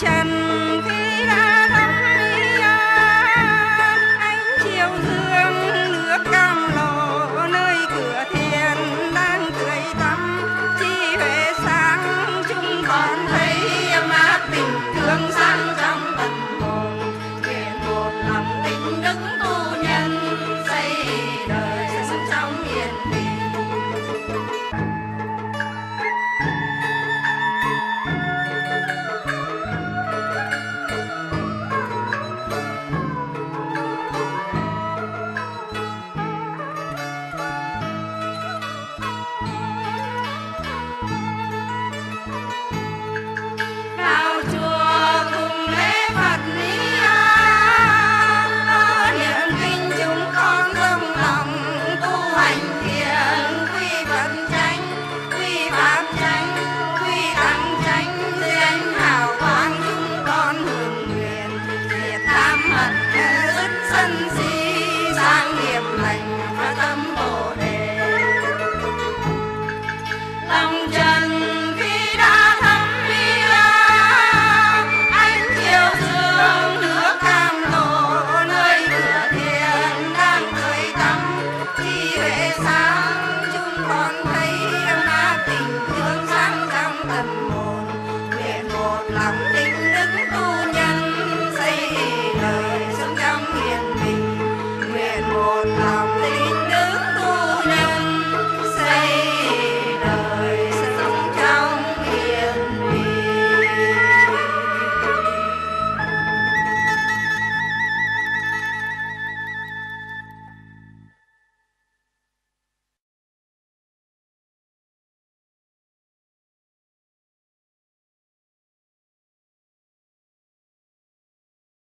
chân lòng